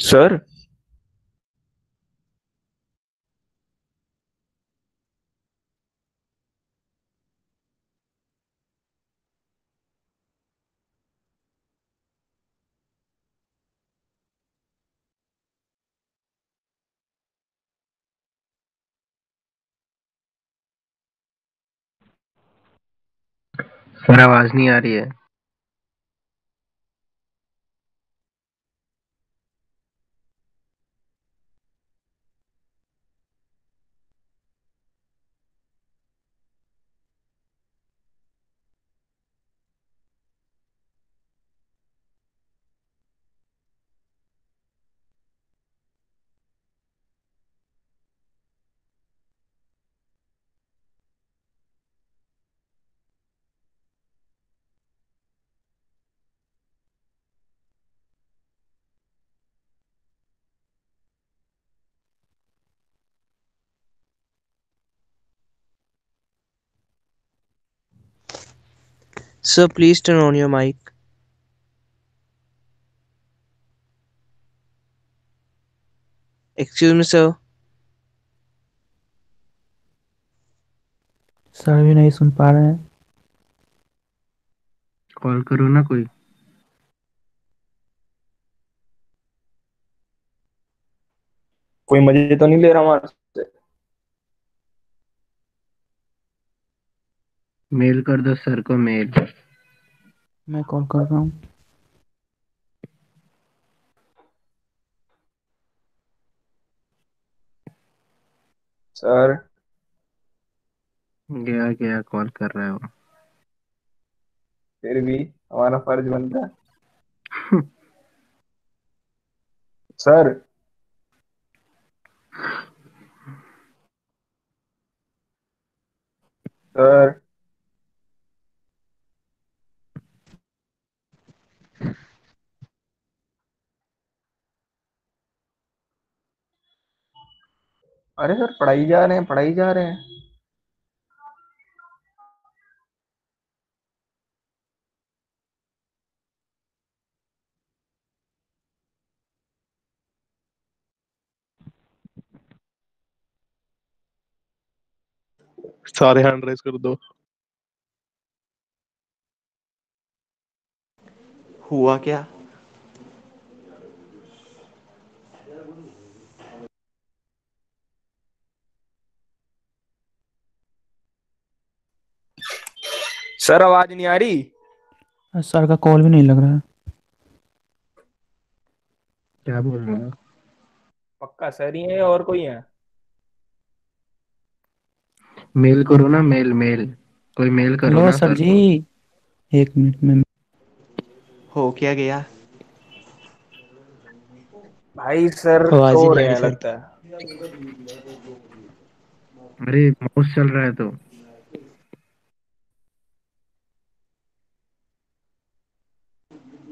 Sir sir आवाज़ नहीं आ रही है। Sir, please turn on your mic. Excuse me, sir. Sir भी नहीं सुन पा रहे हैं कॉल करो ना कोई कोई मज़े तो नहीं ले रहा हमारे मेल कर दो सर को मेल। मैं कॉल कर रहा हूँ। सर। गया गया कॉल कर रहा है। वो फिर भी हमारा फ़र्ज़ बनता है। सर। सर। अरे सर पढ़ाई जा रहे हैं पढ़ाई जा रहे हैं। सारे हैंड रेस कर दो। हुआ क्या? सर आवाज़ नहीं आ रही? सर का कॉल भी नहीं लग रहा है। क्या बोल रहा है? पक्का सर ही है और कोई है? मेल करो ना मेल मेल। कोई मेल करो ना सर जी। एक मिनट में हो क्या गया? भाई सर आवाज़ ही सो नहीं रहे हैं लगता है। अरे माउस चल रहा है तो।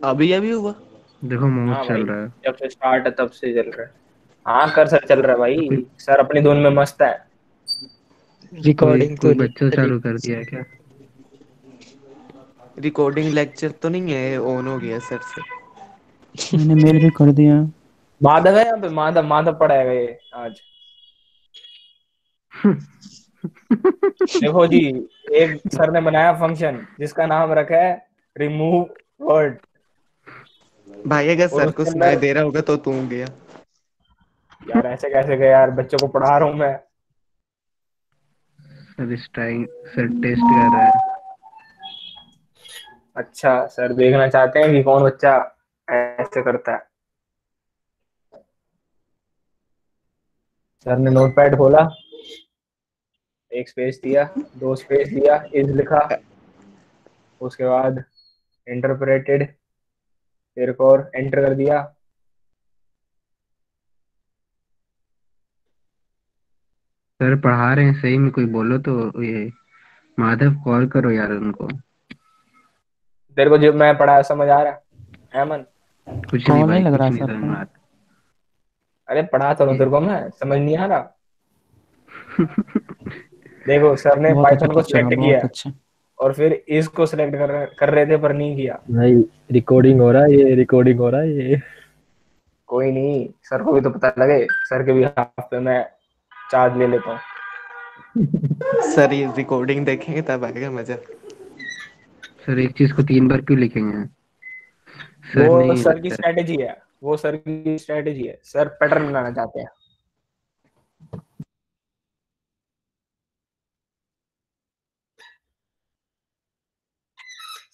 अभी अभी हुआ? देखो माउस हाँ चल रहा है। जब से स्टार्ट है तब से चल रहा है। हाँ कर सर चल रहा है भाई। सर अपनी धुन में मस्त है। रिकॉर्डिंग तो बच्चा चालू कर दिया है क्या? रिकॉर्डिंग लेक्चर तो नहीं है ऑन हो गया सर से। मैंने मेल भी कर दिया। माधव है यहाँ पे? माधव माधव पढ़ाएगा ये आज। देखो जी एक सर ने बनाया फ़ंक्शन जिसका नाम रखा है रिमूव वर्ड भाई अगर सर को सुनाई दे रहा होगा तो तू गया। यार ऐसे कैसे गए यार? बच्चों को पढ़ा रहा हूँ मैं। सर इस टाइम सर टेस्ट कर रहा है। अच्छा सर देखना चाहते हैं कि कौन बच्चा ऐसे करता है। सर ने नोटपैड खोला। एक स्पेस दिया दो स्पेस दिया इज़ लिखा। उसके बाद इंटरप्रेटेड फिर एक और एंटर कर दिया। सर पढ़ा रहे हैं सही में कोई बोलो तो ये माधव कॉल करो यार उनको। तेरे को जो मैं पढ़ाया समझ आ रहा है? अमन कुछ नहीं नहीं भाई लग रहा सर को। अरे पढ़ा तो तेरे को मैं समझ नहीं आ रहा। देखो सर ने अच्छा पाइथन को टीचर सिलेक्ट किया। अच्छा। और फिर इसको सिलेक्ट कर कर रहे थे पर नहीं किया। भाई रिकॉर्डिंग हो रहा है ये रिकॉर्डिंग हो रहा है ये। कोई नहीं सर को भी तो पता लगे सर के भी हाथ पे मैं चार्ज ले लेता हूँ। सर ये रिकॉर्डिंग देखेंगे तब आएगा मज़ा। सर एक चीज़ को तीन बार क्यों लिखेंगे? सर वो नहीं सर की लिखता है। वो सर की स्ट्रेटेजी है। सर पैटर्न बनाना चाहते हैं।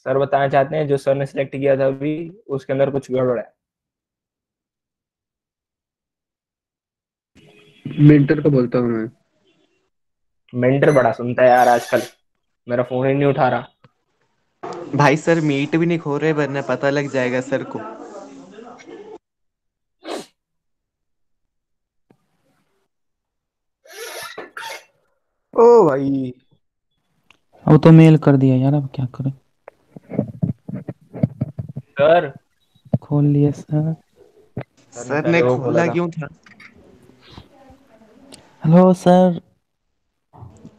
सर बताना चाहते हैं जो सर ने सिलेक्ट किया था अभी उसके अंदर कुछ गड़बड़ है? मेंटर को बोलता हूँ मैं। मेंटर बड़ा सुनता है यार आजकल। मेरा फ़ोन ही नहीं उठा रहा। भाई सर मीट भी नहीं खो रहे वरना पता लग जाएगा सर को। ओ भाई। अब तो मेल कर दिया यार अब क्या करें? सर। खोल लिए सर। सर ने खोला क्यों था? Hello sir.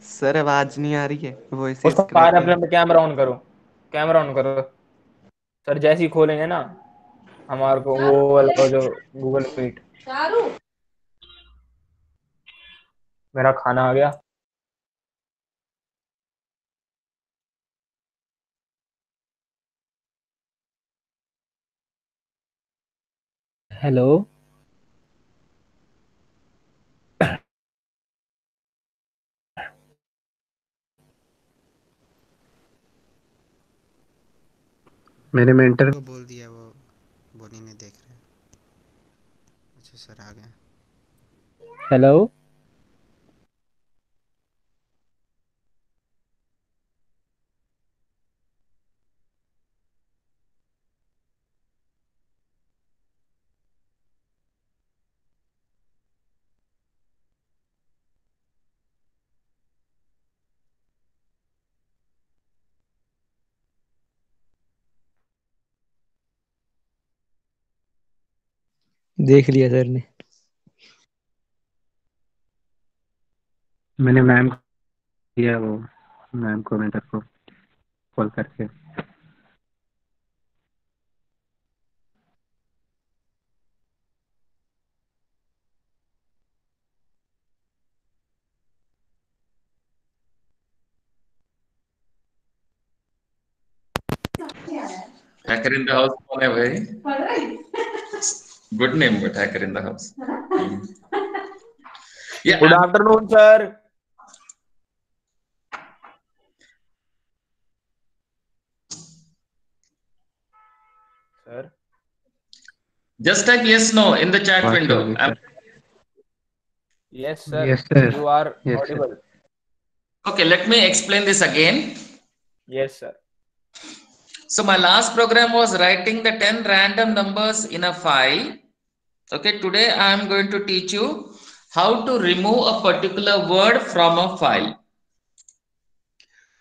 सर आवाज़ नहीं आ रही है। वॉइस उसका कार अपने कैमरा ऑन करो। कैमरा ऑन करो। सर जैसे ही खोलेंगे ना हमारे को वो वाला जो गूगल मीट मेरा खाना आ गया। हेलो। मेरे मेंटर को बोल दिया वो बोनी नहीं देख रहे अच्छा सर आ गए। हेलो। देख लिया सर ने। मैंने मैम को दिया वो मैम को मेंटर को कॉल करके। Hacker in the house कौन है भाई? Good name, but hacker in the house. yeah. Good afternoon, sir. Sir. Just type yes, no in the chat what window. Yes, sir. Yes, sir. You are yes, audible. Sir. Okay, let me explain this again. Yes, sir. So my last program was writing the 10 random numbers in a file Okay, today I am going to teach you how to remove a particular word from a file.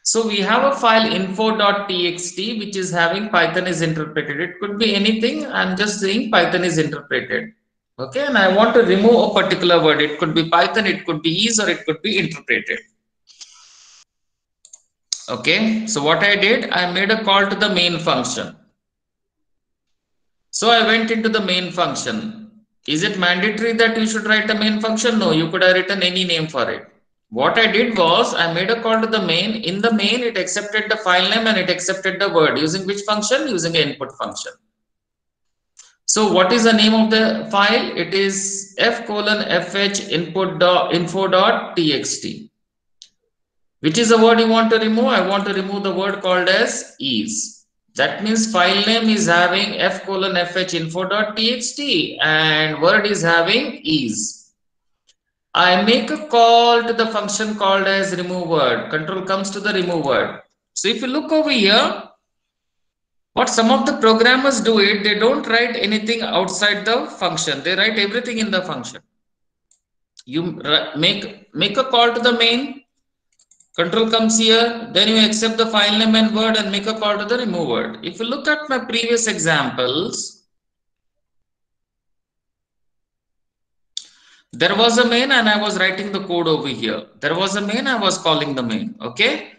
So we have a file info.txt which is having Python is interpreted. It could be anything. I'm just saying Python is interpreted. Okay, and I want to remove a particular word. It could be Python, it could be is, or it could be interpreted. Okay, so what I did, I made a call to the main function. So I went into the main function. Is it mandatory that you should write a main function? No, you could have written any name for it. What I did was I made a call to the main. In the main, it accepted the file name and it accepted the word using which function? Using the input function. So what is the name of the file? It is f colon fh input dot info dot txt. Which is the word you want to remove? I want to remove the word called as is. That means file name is having f colon fh info dot txt and word is having is. I make a call to the function called as remove word. Control comes to the remove word. So if you look over here, what some of the programmers do it, they don't write anything outside the function. They write everything in the function. You make make a call to the main. Control comes here, then you accept the file name and word and make a call to the remove word. If you look at my previous examples, there was a main and I was writing the code over here. There was a main, I was calling the main. Okay.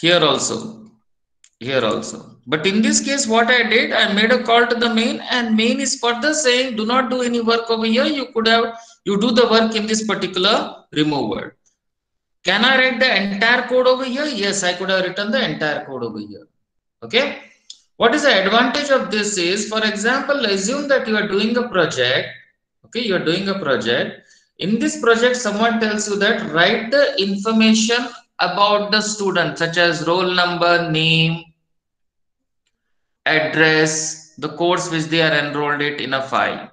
Here also. Here also. But in this case, what I did, I made a call to the main and main is further saying, do not do any work over here. You could have, you do the work in this particular remove word. Can I write the entire code over here? Yes, I could have written the entire code over here. Okay. What is the advantage of this is, for example, assume that you are doing a project. Okay, you are doing a project. In this project, someone tells you that write the information about the student, such as roll number, name, address, the course which they are enrolled it in a file.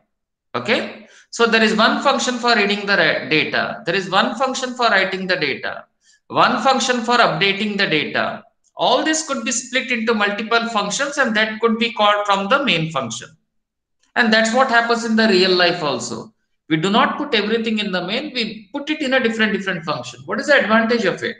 Okay. So there is one function for reading the data. There is one function for writing the data. One function for updating the data. All this could be split into multiple functions and that could be called from the main function. And that's what happens in the real life also. We do not put everything in the main, we put it in a different, different function. What is the advantage of it?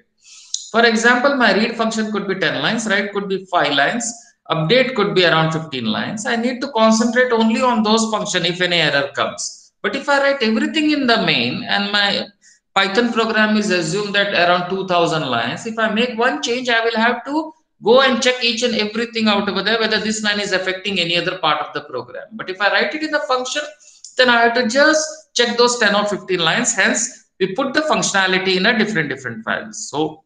For example, my read function could be 10 lines, write could be 5 lines, update could be around 15 lines. I need to concentrate only on those function if any error comes. But if I write everything in the main and my Python program is assumed that around 2000 lines, if I make one change, I will have to go and check each and everything out over there, whether this line is affecting any other part of the program. But if I write it in the function, then I have to just check those 10 or 15 lines. Hence, we put the functionality in a different, different files. So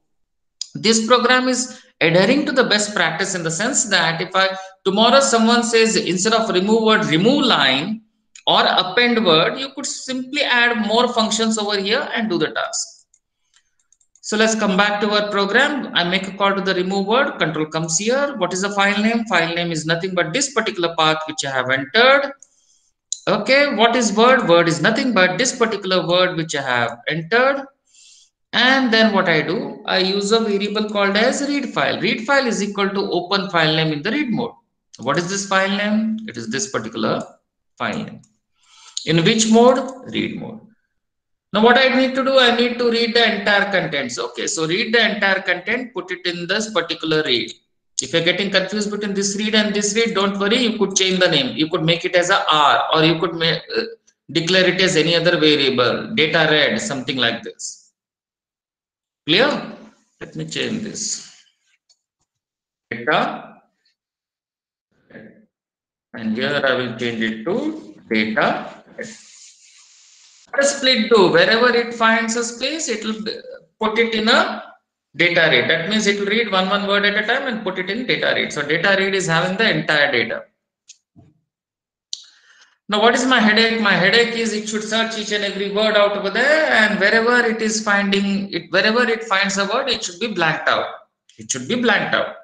this program is adhering to the best practice in the sense that if I tomorrow someone says instead of remove word, remove line, or append word, you could simply add more functions over here and do the task. So let's come back to our program. I make a call to the remove word, control comes here. What is the file name? File name is nothing but this particular path which I have entered. Okay, what is word? Word is nothing but this particular word which I have entered. And then what I do, I use a variable called as read file. Read file is equal to open file name in the read mode. What is this file name? It is this particular file name. In which mode? Read mode. Now what I need to do, I need to read the entire contents. Okay, so read the entire content, put it in this particular read. If you're getting confused between this read and this read, don't worry, you could change the name. You could make it as a R or you could make, uh, declare it as any other variable, data read, something like this. Clear? Let me change this. Data. And here I will change it to data a split do wherever it finds a space it will uh, put it in a data read. That means it will read one one word at a time and put it in data read. So data read is having the entire data. Now what is my headache? My headache is it should search each and every word out over there and wherever it is finding it wherever it finds a word it should be blanked out. It should be blanked out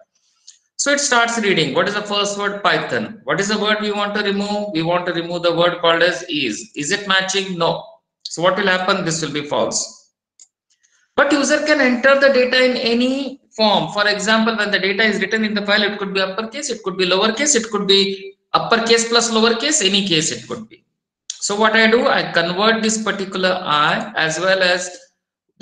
so it starts reading. What is the first word? Python. What is the word we want to remove? We want to remove the word called as is. Is it matching? No. So what will happen? This will be false. But user can enter the data in any form. For example, when the data is written in the file, it could be uppercase, it could be lowercase, it could be uppercase plus lowercase, any case it could be. So what I do, I convert this particular I as well as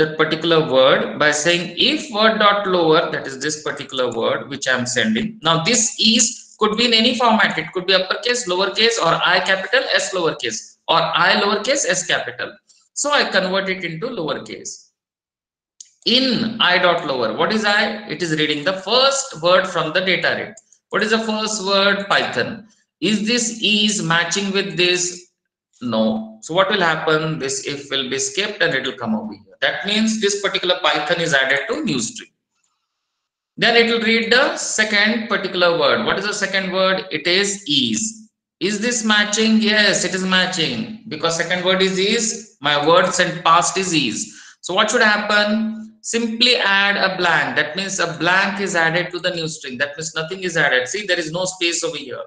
that particular word by saying if word dot lower that is this particular word which i'm sending. Now this is could be in any format. It could be uppercase lowercase or i capital s lowercase or i lowercase s capital. So i convert it into lowercase. In i dot lower what is i? It is reading the first word from the data read what is the first word? Python. Is this is matching with this? No. So what will happen? This if will be skipped and it will come over here that means this particular Python is added to new string. Then it will read the second particular word. What is the second word? It is is. Is this matching? Yes, it is matching because second word is is. My words and past is is. So what should happen? Simply add a blank. That means a blank is added to the new string. That means nothing is added. See, there is no space over here.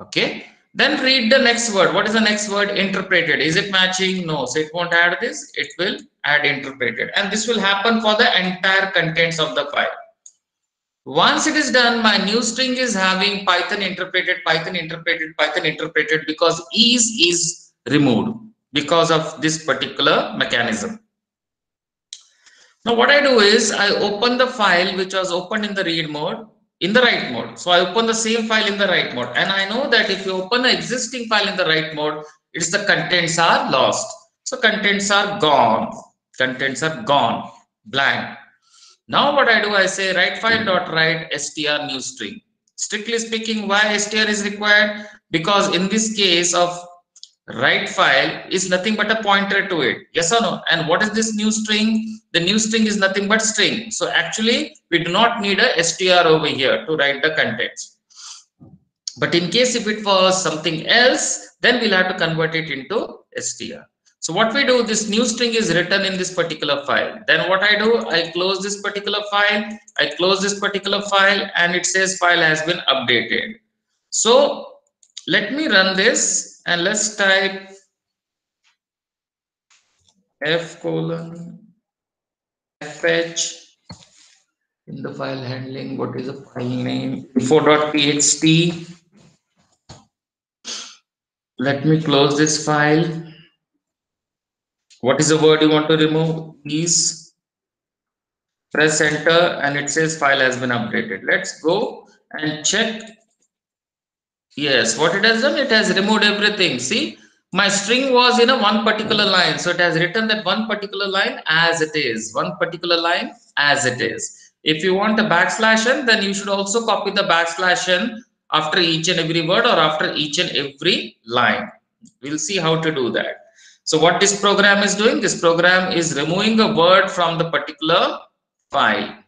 Okay. Then read the next word. What is the next word? Interpreted. Is it matching? No. So it won't add this. It will add interpreted. And this will happen for the entire contents of the file. Once it is done, my new string is having Python interpreted, Python interpreted, Python interpreted because is is removed because of this particular mechanism. Now what I do is I open the file which was opened in the read mode in the write mode. So I open the same file in the write mode. And I know that if you open an existing file in the write mode, it's the contents are lost. So contents are gone. Contents are gone, blank. Now what I do, I say write file dot write str new string. Strictly speaking, why str is required? Because in this case of write file is nothing but a pointer to it. Yes or no? And what is this new string? The new string is nothing but string. So actually, we do not need a str over here to write the contents. But in case if it was something else, then we'll have to convert it into str. So what we do, this new string is written in this particular file. Then what I do, I close this particular file, I close this particular file and it says file has been updated. So let me run this and let's type f colon fh in the file handling. What is the file name? info.txt. Let me close this file. What is the word you want to remove? Is press enter and it says file has been updated. Let's go and check. Yes, what it has done, it has removed everything. See, my string was in a one particular line. So it has written that one particular line as it is, one particular line as it is. If you want a backslash n, then you should also copy the backslash n after each and every word or after each and every line. We'll see how to do that. So what this program is doing, this program is removing a word from the particular file. I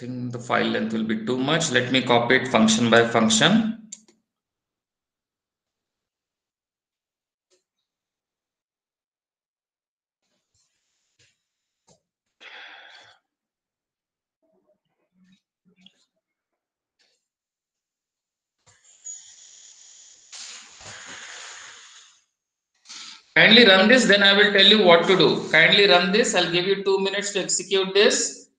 think the file length will be too much. Let me copy it function by function. Kindly run this, then I will tell you what to do. Kindly run this. I'll give you two minutes to execute this.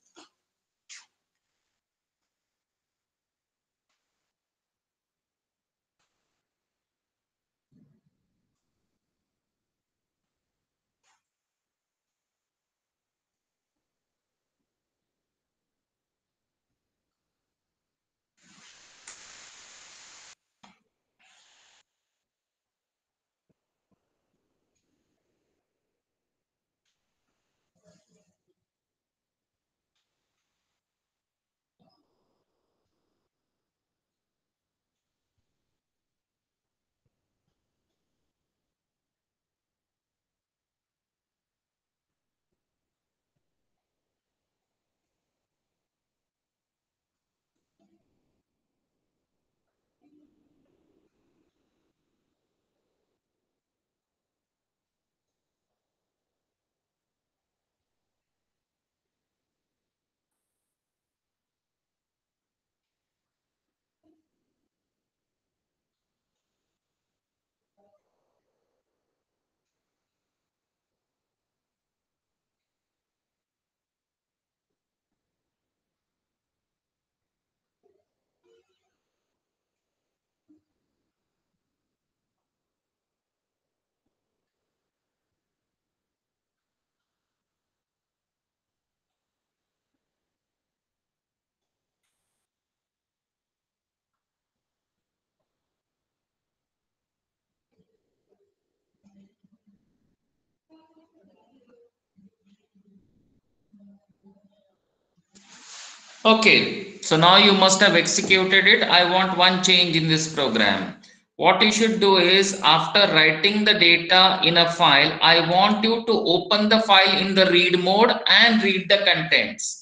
Okay, so now you must have executed it. I want one change in this program. What you should do is after writing the data in a file, I want you to open the file in the read mode and read the contents.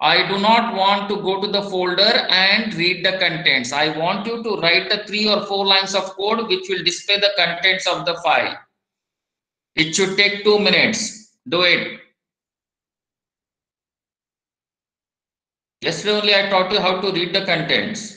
I do not want to go to the folder and read the contents. I want you to write the three or four lines of code which will display the contents of the file. It should take two minutes. Do it. Yesterday only I taught you how to read the contents.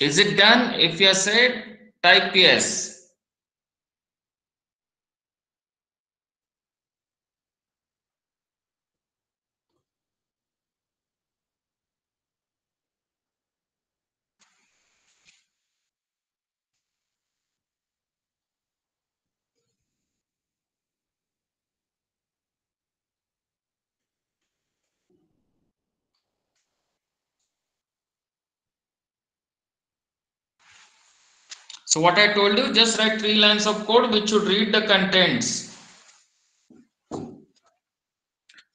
Is it done? If you said, type yes. So what I told you, just write three lines of code which should read the contents.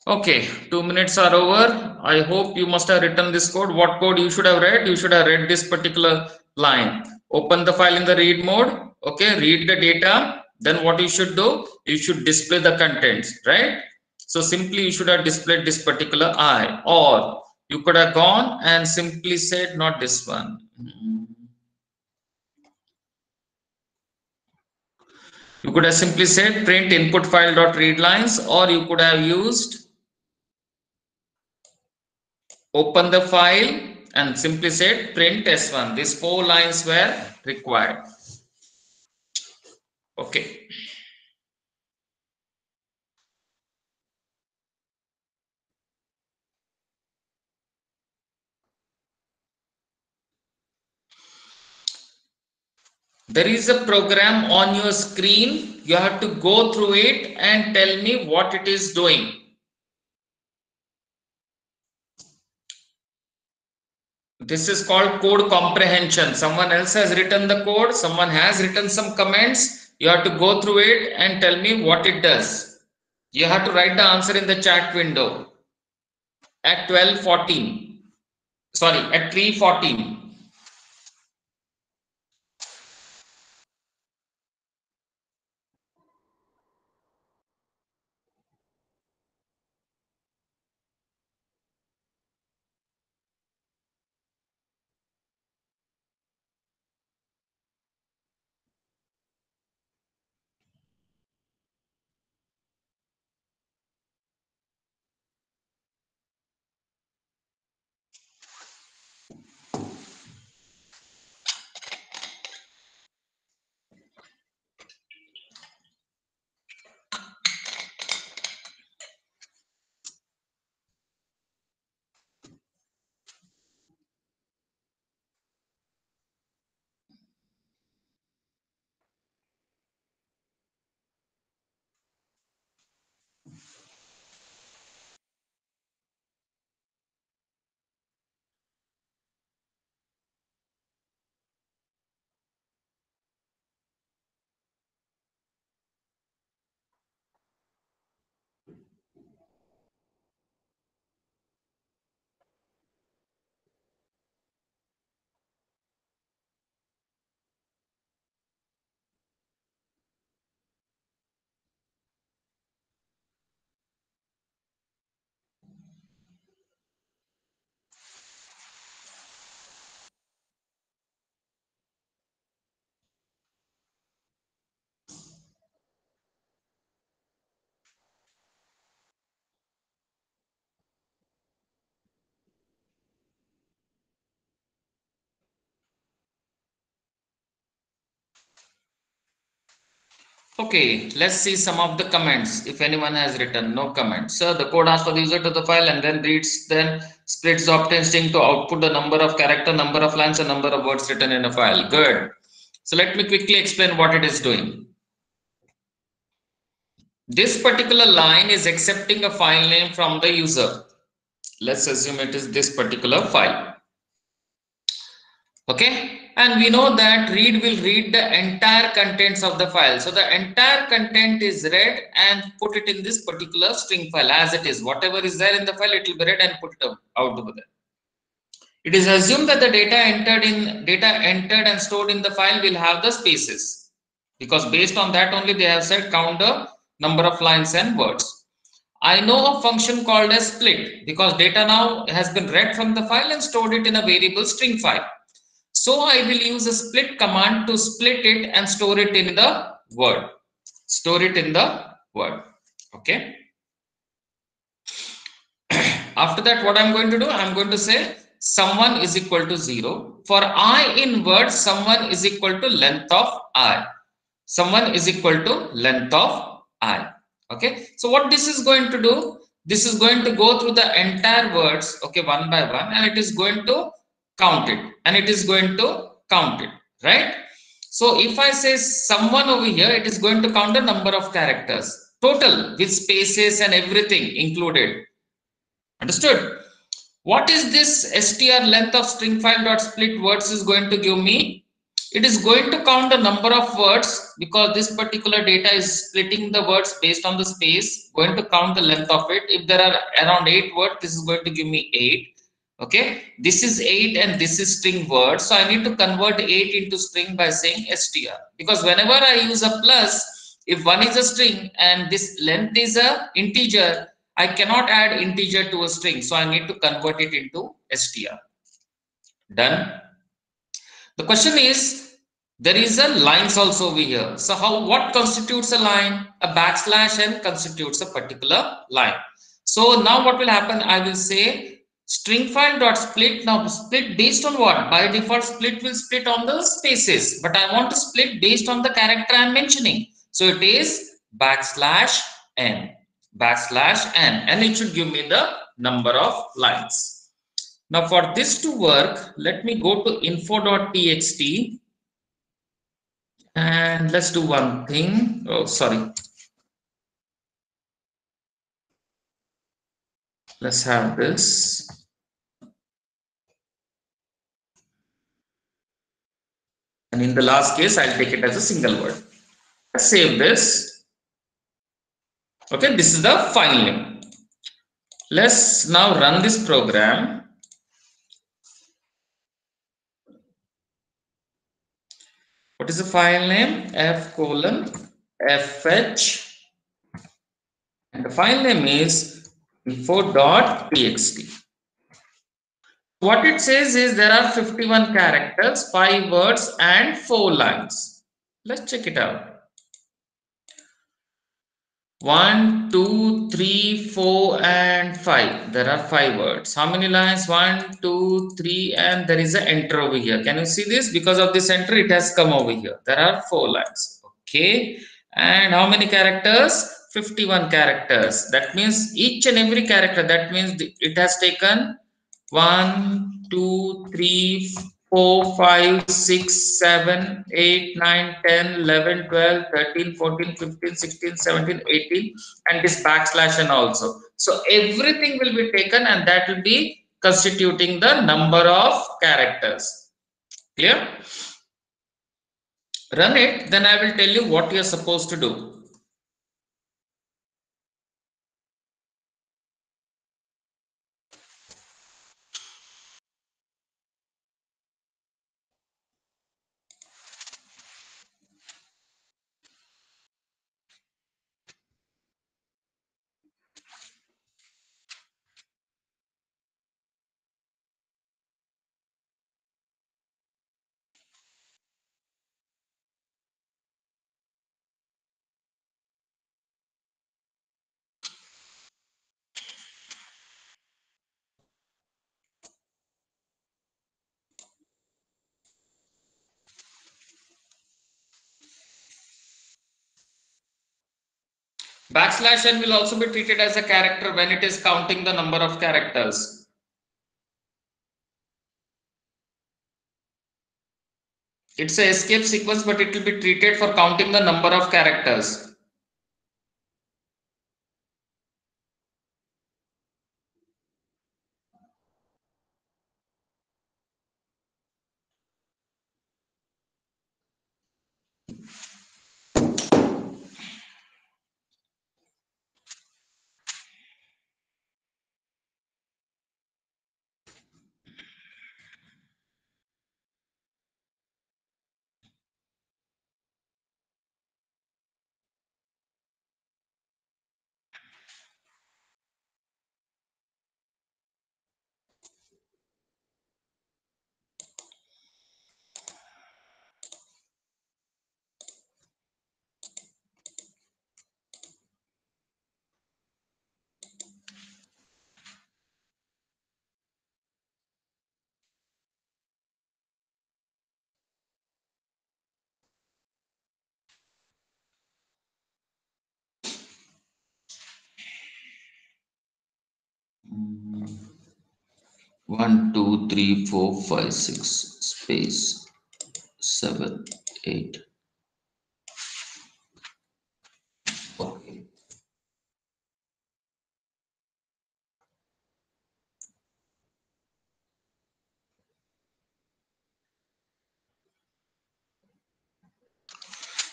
Okay, two minutes are over. I hope you must have written this code. What code you should have read? You should have read this particular line. Open the file in the read mode. Okay, read the data. Then what you should do? You should display the contents, right? So simply you should have displayed this particular I or you could have gone and simply said not this one. Hmm. You could have simply said print input file dot read lines or you could have used open the file and simply said print s1. These four lines were required. Okay. There is a program on your screen. You have to go through it and tell me what it is doing. This is called code comprehension. Someone else has written the code. Someone has written some comments. You have to go through it and tell me what it does. You have to write the answer in the chat window at 12:14. Sorry, at 3:14. Okay, let's see some of the comments. If anyone has written no comments. So the code asks for the user to the file and then reads, then splits the obtained string to output the number of character, number of lines, and number of words written in a file. Good. So let me quickly explain what it is doing. This particular line is accepting a file name from the user. Let's assume it is this particular file. Okay, and we know that read will read the entire contents of the file. So the entire content is read and put it in this particular string file. As it is whatever is there in the file it will be read and put it out over there. It is assumed that the data entered in data entered and stored in the file will have the spaces. Because based on that only they have said count the number of lines and words. I know a function called as split because data now has been read from the file and stored it in a variable string file so I will use a split command to split it and store it in the word. Store it in the word. Okay. After that, what I'm going to do, I'm going to say someone is equal to zero. for i in word someone is equal to length of i someone is equal to length of i okay so what this is going to do this is going to go through the entire words okay one by one and it is going to count it. And it is going to count it right? So if i say someone over here it is going to count the number of characters. Total with spaces and everything included. Understood? What is this str length of string file dot split words is going to give me? It is going to count the number of words because this particular data is splitting the words based on the space going to count the length of it. If there are around eight words this is going to give me eight okay? This is eight and this is string word. So i need to convert eight into string by saying str. Because whenever i use a plus if one is a string and this length is a integer i cannot add integer to a string. So i need to convert it into str. Done? The question is there is a lines also over here. So how what constitutes a line? A backslash n constitutes a particular line. So now what will happen? I will say string file dot split. Now split based on what? By default split will split on the spaces. But i want to split based on the character i'm mentioning. So it is backslash n. Backslash n. And it should give me the number of lines. Now for this to work let me go to info.txt and let's do one thing. Oh, sorry. Let's have this. And in the last case, I'll take it as a single word. Let's save this. Okay, this is the file name. Let's now run this program. what is the file name f colon fh and the file name is info.txt what it says is there are 51 characters 5 words and 4 lines let's check it out one, two, three, four, and five. There are five words. How many lines? One, two, three, and there is an enter over here. Can you see this? Because of this enter, it has come over here. There are four lines. Okay. And how many characters? 51 characters. That means each and every character, that means it has taken one, two, three, 4, 5, 6, 7, 8, 9, 10, 11, 12, 13, 14, 15, 16, 17, 18, and this backslash and also. So everything will be taken and that will be constituting the number of characters. Clear? Run it, then I will tell you what you are supposed to do. Backslash n will also be treated as a character when it is counting the number of characters. It's a escape sequence, but it will be treated for counting the number of characters. Mm. One, two, three, four, five, six, space, seven, eight. Okay.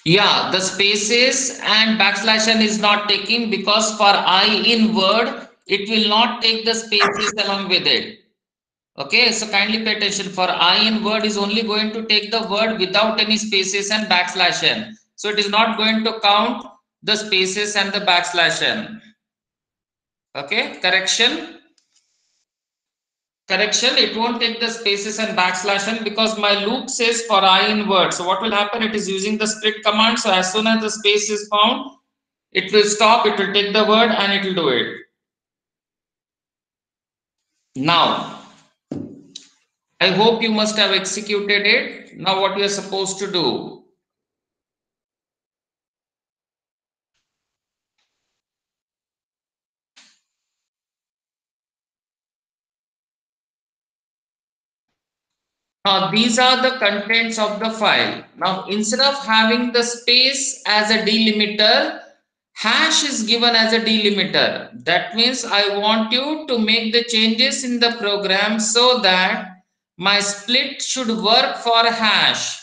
Yeah, the spaces and backslash n is not taking because for i in word, it will not take the spaces along with it. Okay, so kindly pay attention. For I in word is only going to take the word without any spaces and backslash n. So it is not going to count the spaces and the backslash n. Okay, correction. Correction, it won't take the spaces and backslash n because my loop says for I in word. So what will happen? It is using the split command. So as soon as the space is found, it will stop, it will take the word and it will do it. Now, I hope you must have executed it. Now what you are supposed to do? Now these are the contents of the file. Now instead of having the space as a delimiter, hash is given as a delimiter. That means I want you to make the changes in the program so that my split should work for hash.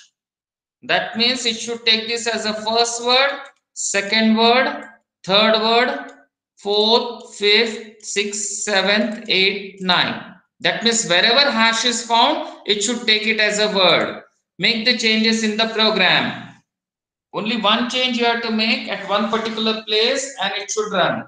That means it should take this as a first word, second word, third word, fourth, fifth, sixth, seventh, eighth, ninth. That means wherever hash is found, it should take it as a word. Make the changes in the program. Only one change you have to make at one particular place and it should run.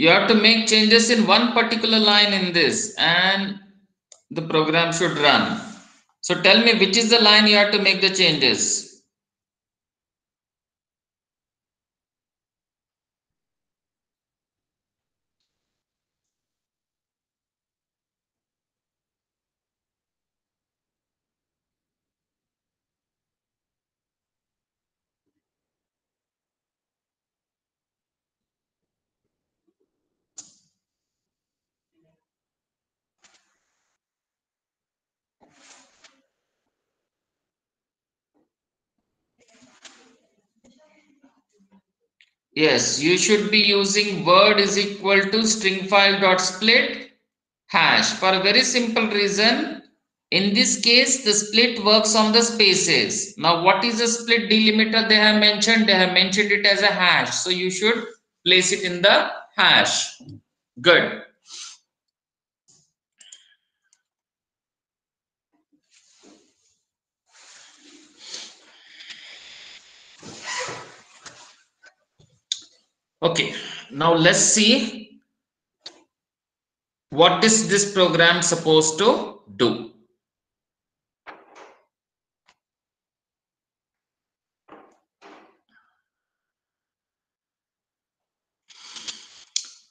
You have to make changes in one particular line in this and the program should run. So tell me which is the line you have to make the changes Yes, you should be using word is equal to string file dot split hash for a very simple reason. In this case, the split works on the spaces. Now, what is the split delimiter they have mentioned? They have mentioned it as a hash. So you should place it in the hash. Good. Okay, now let's see what is this program supposed to do.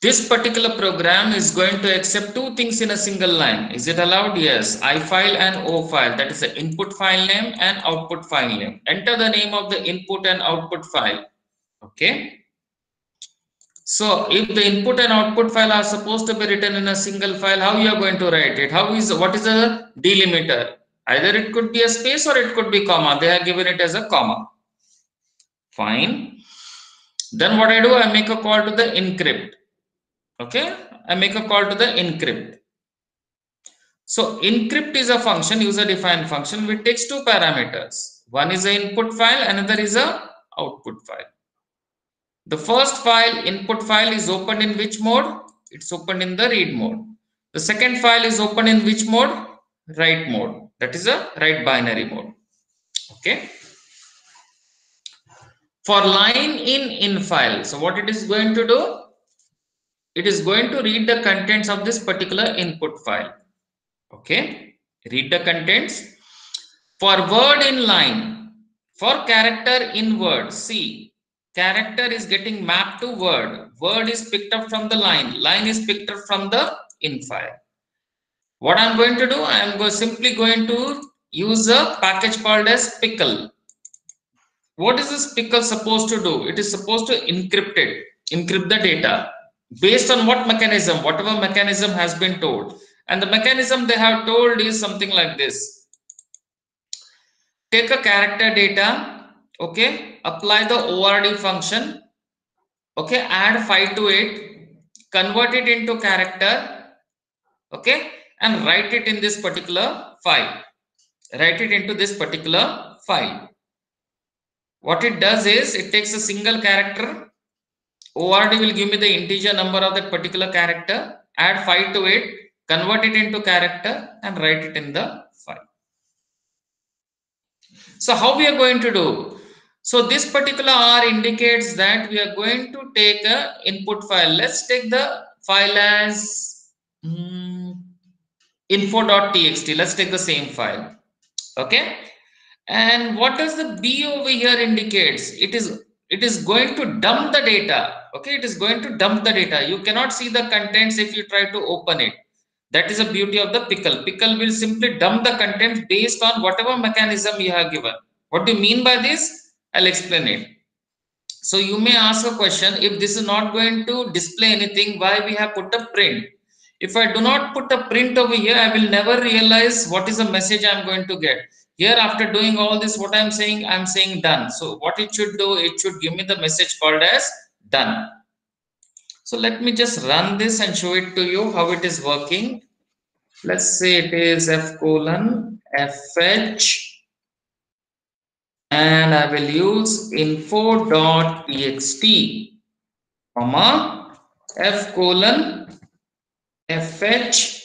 This particular program is going to accept two things in a single line. Is it allowed? Yes. I file and O file. That is the input file name and output file name. Enter the name of the input and output file. Okay. So if the input and output file are supposed to be written in a single file, how you are going to write it? How is what is the delimiter? Either it could be a space or it could be comma. They have given it as a comma. Fine. Then what I do, I make a call to the encrypt. Okay, I make a call to the encrypt. So encrypt is a function, user defined function, which takes two parameters. One is the input file, another is a output file. The first file, input file is opened in which mode? It's opened in the read mode. The second file is opened in which mode? Write mode. That is a write binary mode. Okay. For line in in file, so what it is going to do? it is going to read the contents of this particular input file. Okay, read the contents. For word in line, for character in word, see, character is getting mapped to word. Word is picked up from the line. Line is picked up from the in file. What I'm going to do, I am go simply going to use a package called as pickle. What is this pickle supposed to do? It is supposed to encrypt it, encrypt the data based on what mechanism, whatever mechanism has been told. And the mechanism they have told is something like this. Take a character data, okay, apply the ORD function, okay, add 5 to 8, convert it into character, okay, and write it in this particular file. Write it into this particular file. What it does is it takes a single character. ORD will give me the integer number of that particular character. Add 5 to it, convert it into character and write it in the file. So how we are going to do? So this particular R indicates that we are going to take a input file. Let's take the file as mm, info.txt. Let's take the same file. Okay. And what does the B over here indicates? It is it is going to dump the data. Okay, it is going to dump the data. You cannot see the contents if you try to open it. That is the beauty of the pickle. Pickle will simply dump the contents based on whatever mechanism you have given. What do you mean by this? I'll explain it. So you may ask a question, if this is not going to display anything, why we have put a print? If I do not put a print over here, I will never realize what is the message I'm going to get. Here, after doing all this, what I'm saying, I'm saying done. So what it should do, it should give me the message called as done. So let me just run this and show it to you how it is working. Let's say it is f colon fh and I will use info.txt comma f colon fh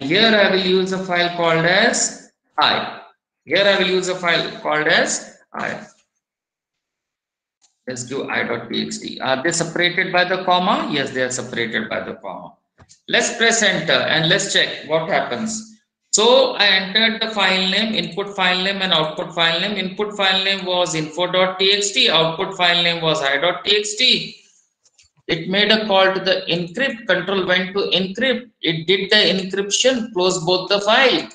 here I will use a file called as i. Here I will use a file called as i. Let's do i.txt are they separated by the comma? Yes they are separated by the comma. Let's press enter and let's check what happens so I entered the file name, input file name and output file name. Input file name was info.txt, output file name was i.txt. It made a call to the encrypt, control went to encrypt. It did the encryption, closed both the file.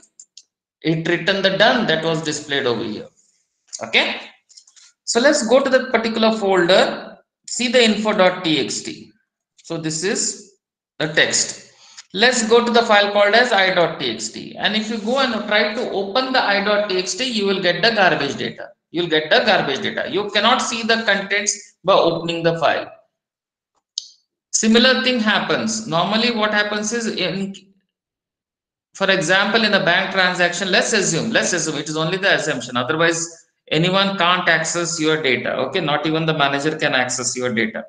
It returned the done that was displayed over here. Okay. So let's go to that particular folder, see the info.txt. So this is the text let's go to the file called as i.txt and if you go and try to open the i.txt you will get the garbage data. You'll get the garbage data. You cannot see the contents by opening the file. Similar thing happens. Normally what happens is in for example in a bank transaction let's assume let's assume it is only the assumption. Otherwise anyone can't access your data. Okay not even the manager can access your data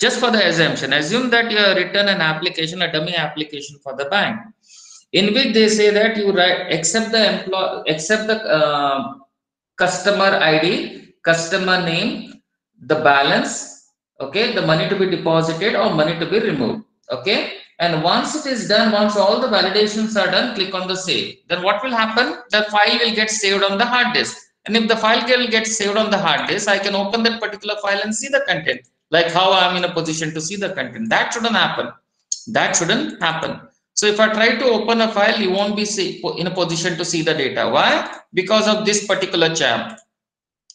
just for the assumption assume that you have written an application a dummy application for the bank. In which they say that you write accept the employee accept the uh, customer id customer name the balance okay the money to be deposited or money to be removed okay? And once it is done once all the validations are done click on the save. Then what will happen? The file will get saved on the hard disk. And if the file will get saved on the hard disk i can open that particular file and see the content like how i'm in a position to see the content. That shouldn't happen. That shouldn't happen. So if i try to open a file you won't be in a position to see the data. Why? Because of this particular champ.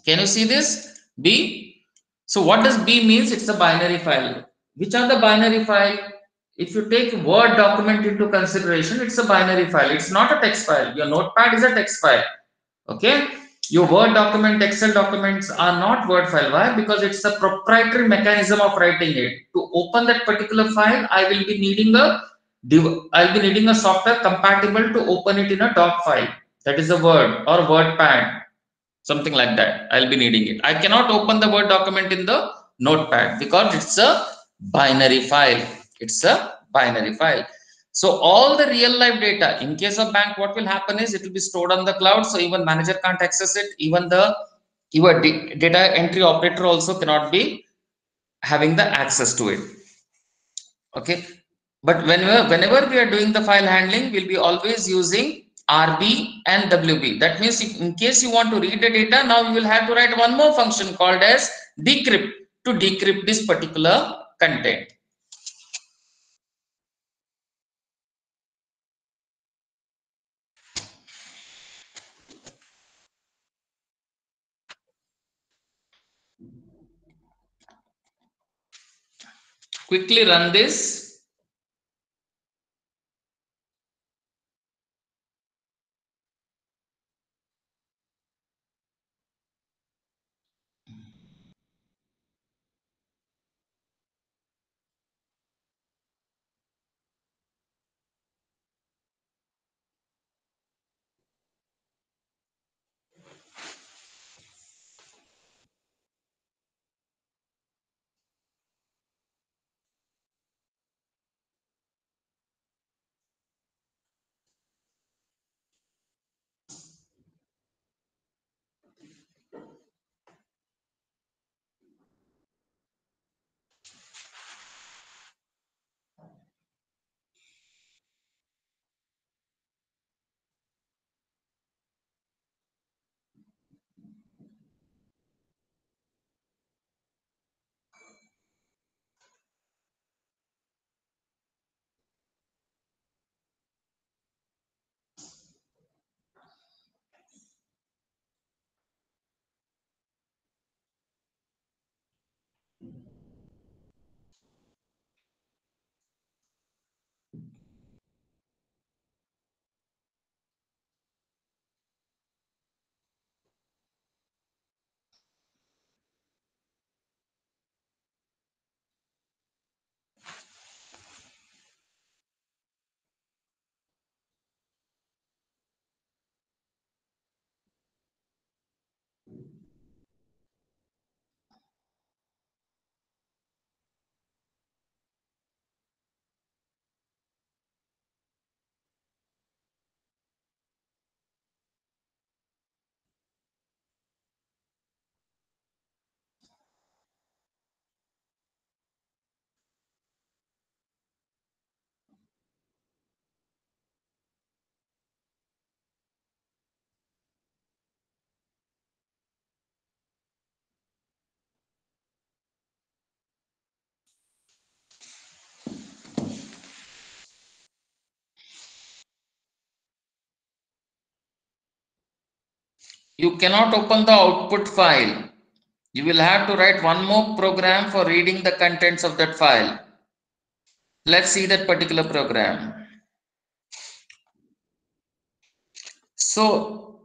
Can you see this? B. So what does b means? It's a binary file. Which are the binary file? If you take word document into consideration it's a binary file. It's not a text file. Your notepad is a text file. Okay your word document excel documents are not word file. Why? Because it's a proprietary mechanism of writing it. To open that particular file i will be needing a i'll be needing a software compatible to open it in a doc file. That is a word or wordpad something like that. I'll be needing it. I cannot open the word document in the notepad because it's a binary file. It's a binary file so all the real life data in case of bank, what will happen is it will be stored on the cloud. So even manager can't access it. Even the your data entry operator also cannot be having the access to it. Okay. But whenever, whenever we are doing the file handling, we'll be always using RB and WB. That means in case you want to read the data, now you will have to write one more function called as decrypt to decrypt this particular content. Quickly run this. You cannot open the output file. You will have to write one more program for reading the contents of that file. Let's see that particular program. So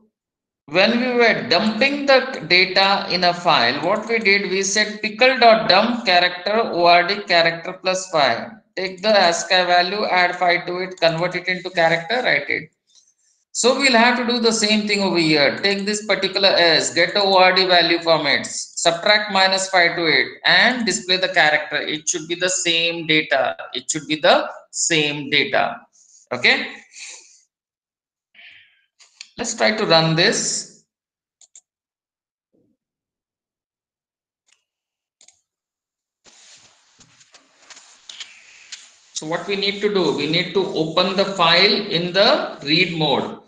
when we were dumping the data in a file, what we did, we said pickle.dump character ORD character plus 5. Take the ASCII value, add 5 to it, convert it into character, write it. So we'll have to do the same thing over here. Take this particular S, get the ORD value from it, subtract minus 5 to it, and display the character. It should be the same data. It should be the same data. Okay. Let's try to run this. So what we need to do, we need to open the file in the read mode.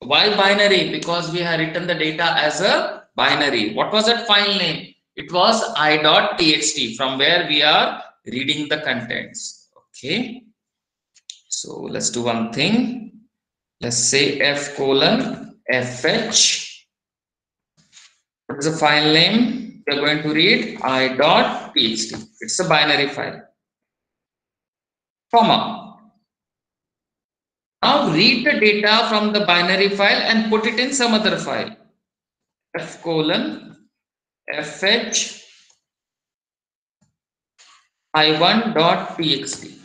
Why binary? Because we have written the data as a binary. What was that file name? It was i.txt from where we are reading the contents. Okay. So let's do one thing. Let's say f colon fh. What is the file name? We are going to read i.txt. It's a binary file. Comma. Now read the data from the binary file and put it in some other file. F colon fh i1 dot txt.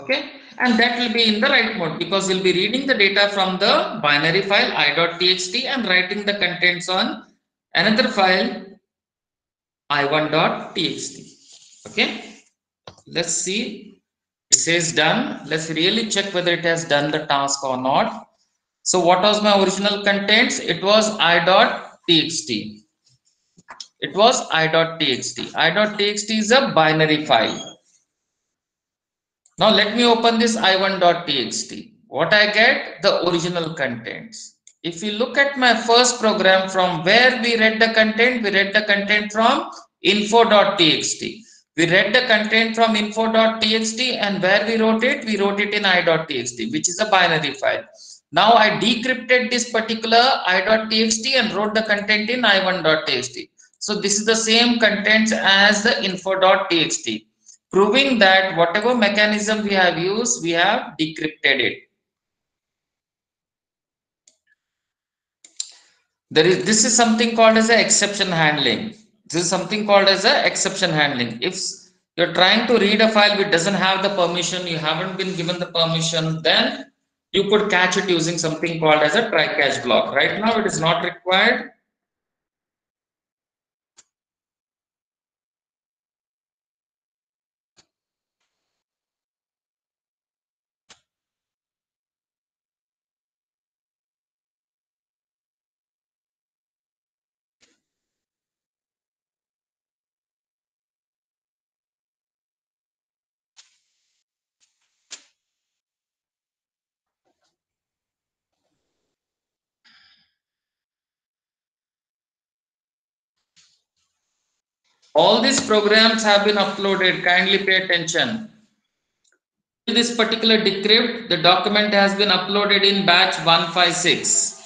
Okay, and that will be in the write mode because we'll be reading the data from the binary file i.txt and writing the contents on another file i1.txt. Okay, let's see. It says done. Let's really check whether it has done the task or not. So what was my original contents? It was i.txt. It was i. txt. i.txt. i.txt is a binary file. Now let me open this i1.txt. What I get? The original contents. If you look at my first program from where we read the content, we read the content from info.txt. We read the content from info.txt and where we wrote it, we wrote it in i.txt, which is a binary file. Now I decrypted this particular i.txt and wrote the content in i1.txt. So this is the same contents as the info.txt, proving that whatever mechanism we have used, we have decrypted it. There is this is something called as a exception handling. This is something called as a exception handling. If you're trying to read a file which doesn't have the permission, you haven't been given the permission, then you could catch it using something called as a try catch block. Right now, it is not required. All these programs have been uploaded. Kindly pay attention. This particular decrypt, the document has been uploaded in batch 156.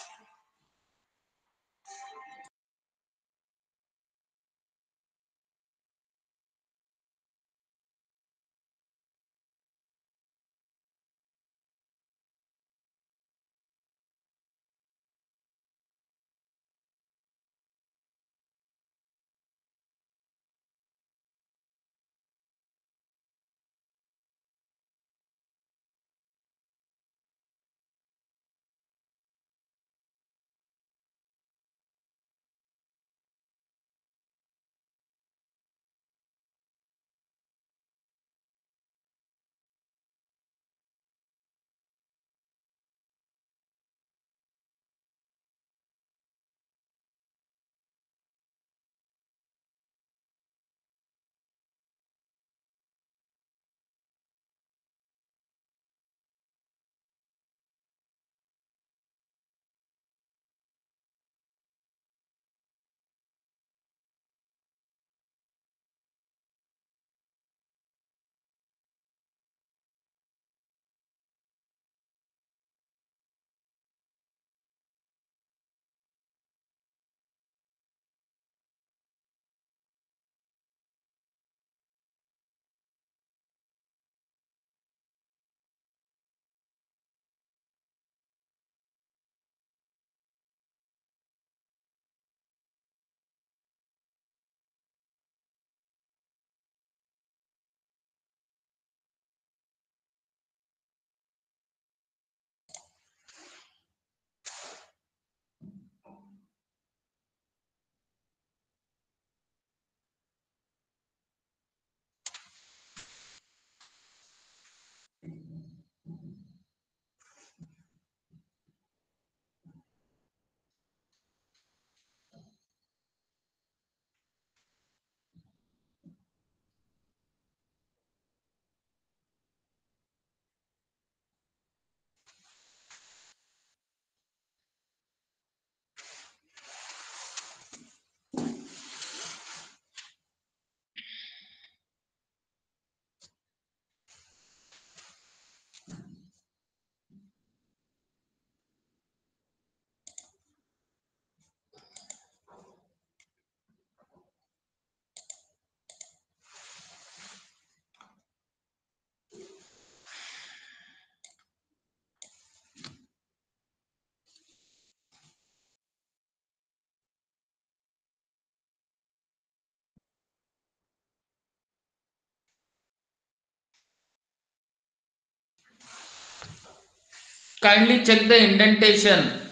Kindly check the indentation.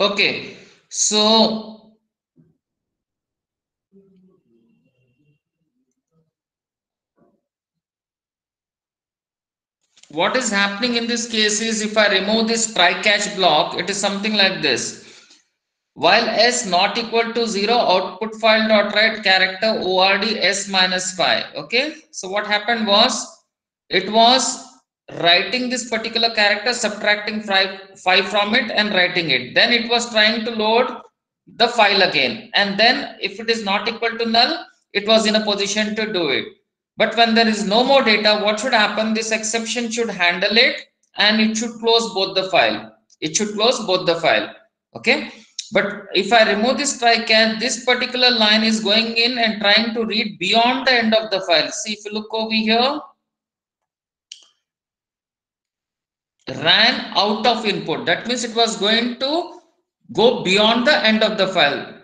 Okay, so what is happening in this case is if I remove this try catch block, it is something like this. While s not equal to 0, output file dot write character ord s minus 5. Okay, so what happened was it was writing this particular character, subtracting 5, 5 from it and writing it. Then it was trying to load the file again. And then if it is not equal to null, it was in a position to do it. But when there is no more data, what should happen? This exception should handle it and it should close both the file. It should close both the file. Okay. But if I remove this try catch, this particular line is going in and trying to read beyond the end of the file. See, if you look over here, ran out of input. That means it was going to go beyond the end of the file.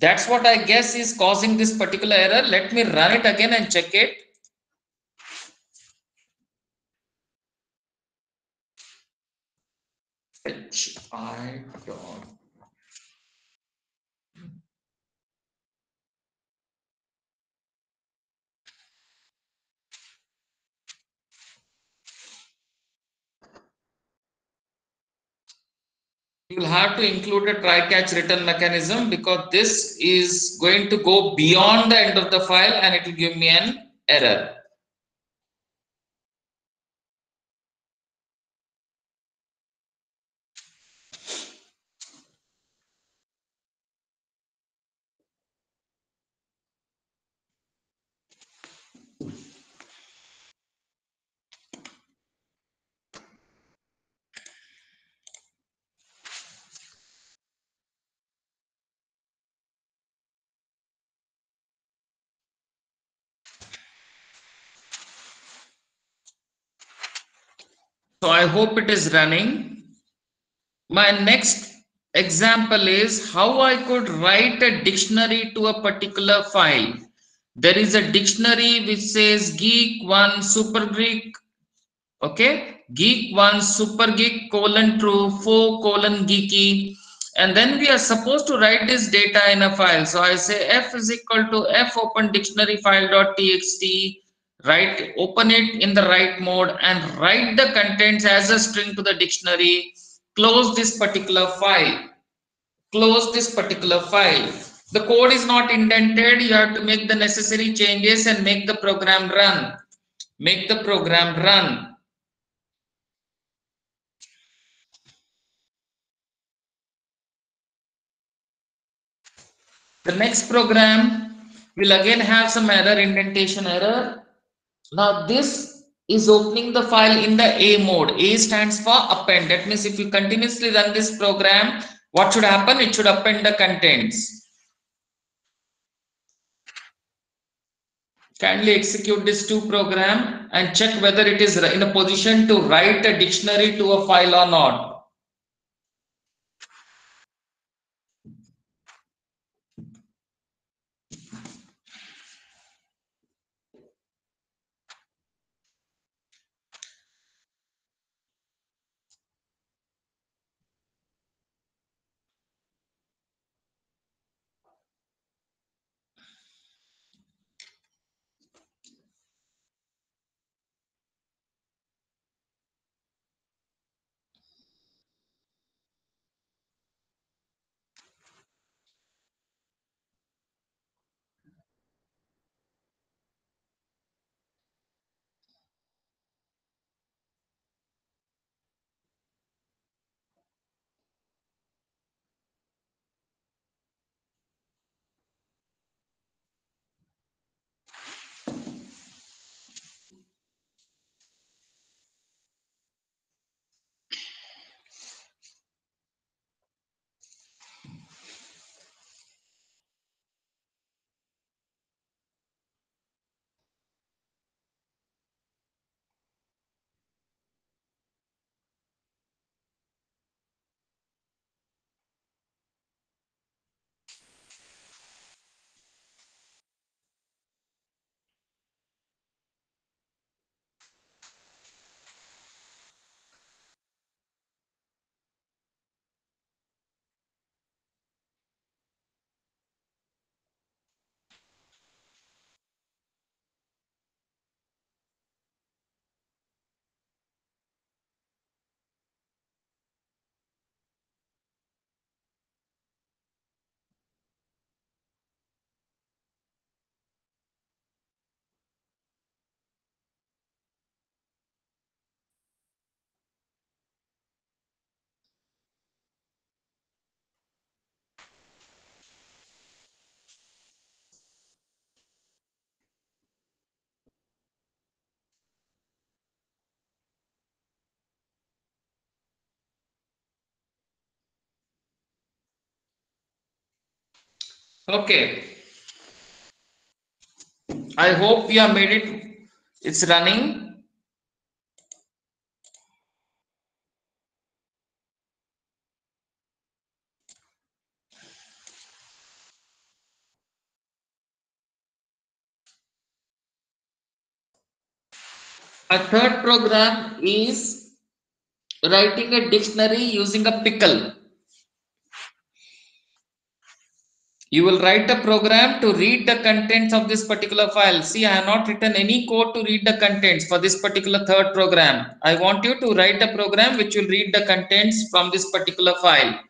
That's what I guess is causing this particular error. Let me run it again and check it. hi dot you will have to include a try catch return mechanism because this is going to go beyond the end of the file and it will give me an error. So I hope it is running. My next example is how I could write a dictionary to a particular file. There is a dictionary which says geek one super geek. Okay, geek one super geek colon true four colon geeky. And then we are supposed to write this data in a file. So I say f is equal to f open dictionary file write open it in the write mode and write the contents as a string to the dictionary. Close this particular file. Close this particular file. The code is not indented. You have to make the necessary changes and make the program run. Make the program run. The next program will again have some error indentation error now this is opening the file in the A mode. A stands for append. That means if you continuously run this program, what should happen? It should append the contents. Kindly execute this two program and check whether it is in a position to write a dictionary to a file or not. Okay. I hope you have made it. It's running. A third program is writing a dictionary using a pickle. You will write a program to read the contents of this particular file. See, I have not written any code to read the contents for this particular third program. I want you to write a program which will read the contents from this particular file.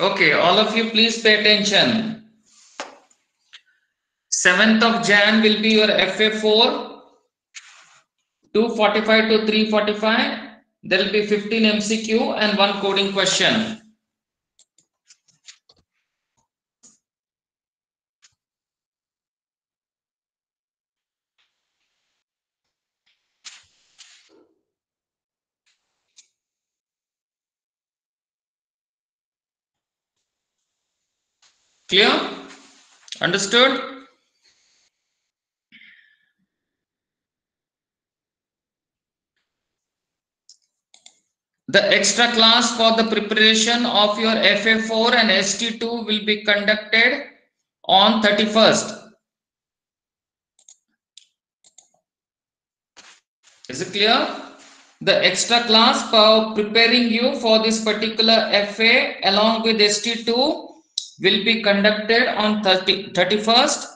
Okay, all of you please pay attention. 7th of Jan will be your FA4, 245 to 345. There will be 15 MCQ and one coding question. Clear? Understood? The extra class for the preparation of your FA4 and ST2 will be conducted on 31st. Is it clear? The extra class for preparing you for this particular FA along with ST2 will be conducted on 30, 31st.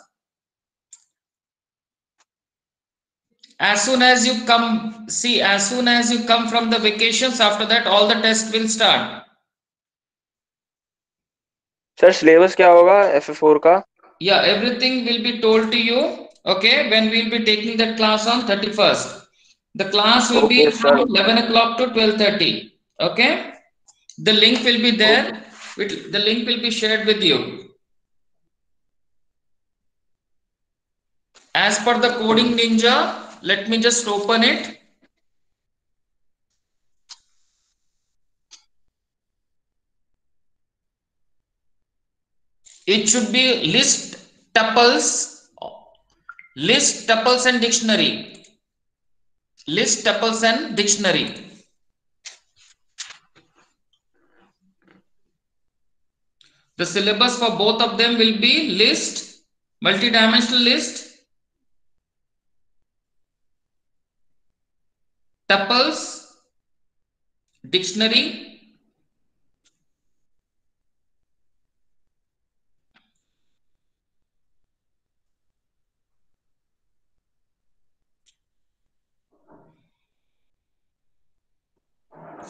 As soon as you come, see, as soon as you come from the vacations, after that all the tests will start. Sir, syllabus kya hoga FA4 ka? Yeah, everything will be told to you, okay, when we'll be taking that class on 31st. The class will okay, be from 11 o'clock to 12.30, okay? The link will be there. Okay. It- the link will be shared with you. As per the coding ninja, let me just open it. It should be list tuples, list tuples and dictionary. List tuples and dictionary. The syllabus for both of them will be list, multidimensional list, tuples, dictionary,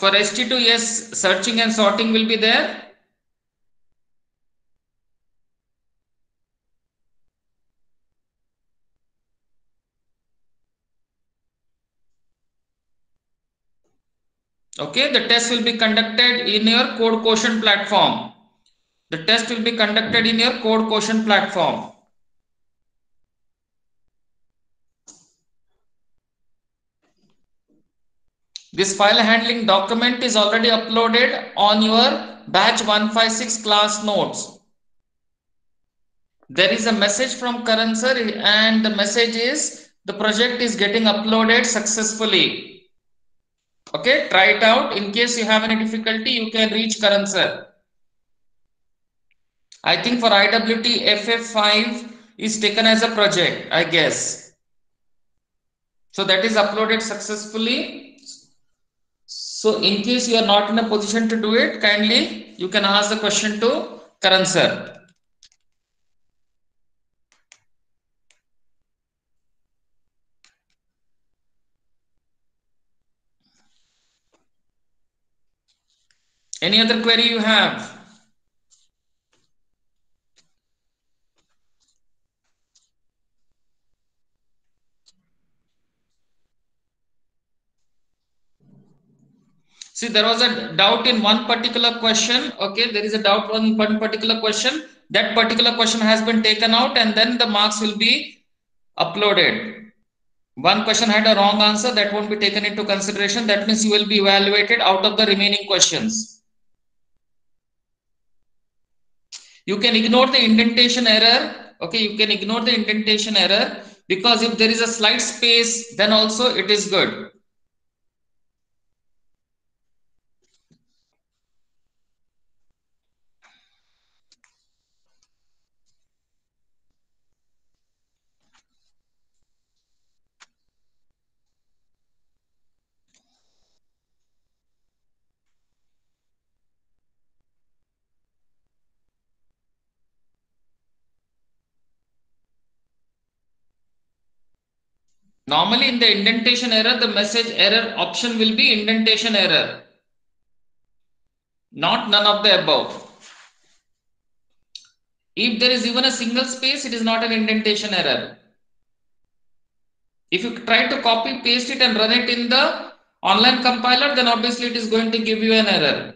for ST2, yes, searching and sorting will be there. Okay, the test will be conducted in your code quotient platform. The test will be conducted in your code quotient platform. This file handling document is already uploaded on your batch 156 class notes. There is a message from Karan sir and the message is the project is getting uploaded successfully. Okay, try it out. In case you have any difficulty, you can reach Karan sir. I think for IWT FF5 is taken as a project, I guess. So that is uploaded successfully. So in case you are not in a position to do it, kindly you can ask the question to Karan sir. Any other query you have? See, there was a doubt in one particular question. Okay, there is a doubt on one particular question. That particular question has been taken out and then the marks will be uploaded. One question had a wrong answer that won't be taken into consideration. That means you will be evaluated out of the remaining questions. You can ignore the indentation error. Okay, you can ignore the indentation error because if there is a slight space, then also it is good. Normally in the indentation error, the message error option will be indentation error. Not none of the above. If there is even a single space, it is not an indentation error. If you try to copy paste it and run it in the online compiler, then obviously it is going to give you an error.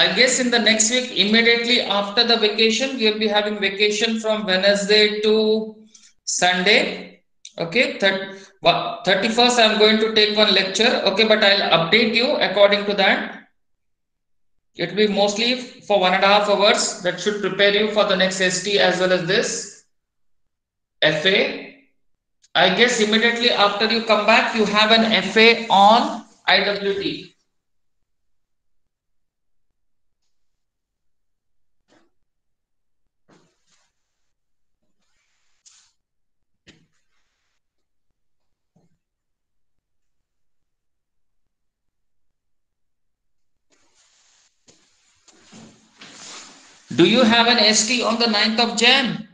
I guess in the next week, immediately after the vacation, we will be having vacation from Wednesday to Sunday. Okay, 31st, I'm going to take one lecture. Okay, but I'll update you according to that. It will be mostly for one and a half hours. That should prepare you for the next ST as well as this FA. I guess immediately after you come back, you have an FA on IWT. Do you have an ST on the 9th of Jan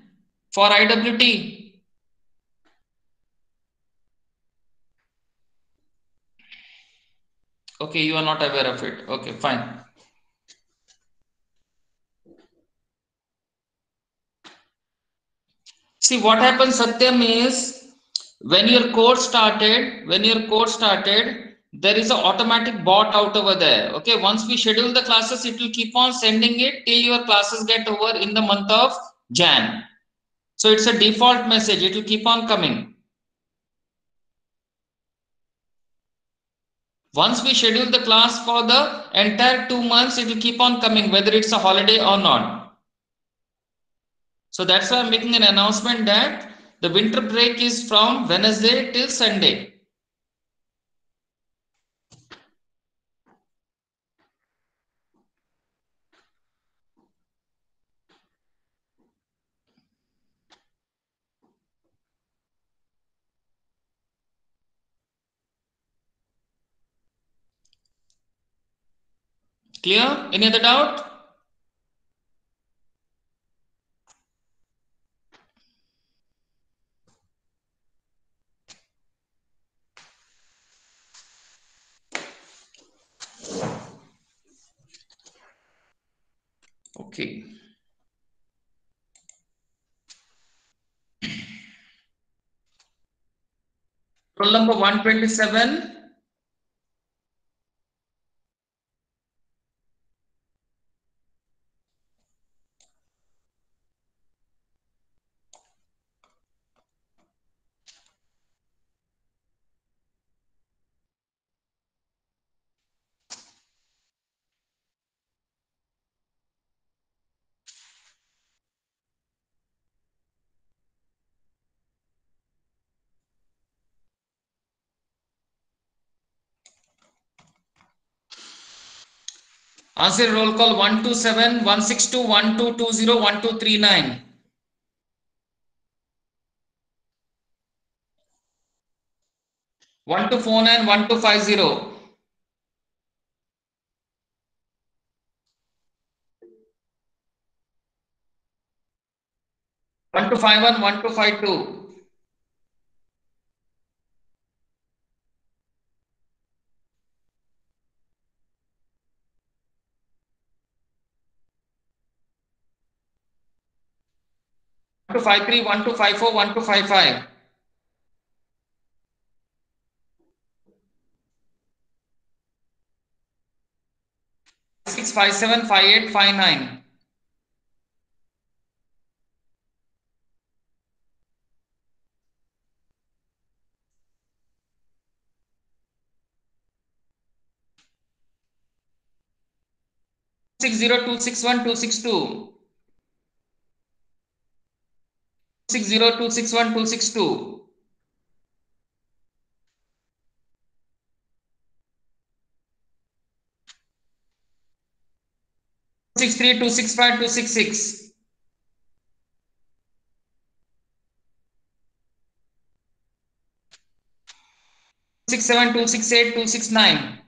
for IWT? Okay, you are not aware of it. Okay, fine. See, what happens, Satyam, is when your course started, when your course started, there is an automatic bot out over there. Okay, once we schedule the classes, it will keep on sending it till your classes get over in the month of Jan. So it's a default message, it will keep on coming. Once we schedule the class for the entire two months, it will keep on coming, whether it's a holiday or not. So that's why I'm making an announcement that the winter break is from Wednesday till Sunday. Clear? Any other doubt? Okay. Roll number 127. Answer roll call 127 162 1220 1239. One two four nine one two five zero. One two five one one two five two. One two five four one two five five. Six five seven five eight five nine. Six zero two six one two six two. Six zero two six one two six two. Six three two six five two six six. Six seven two six eight two six nine.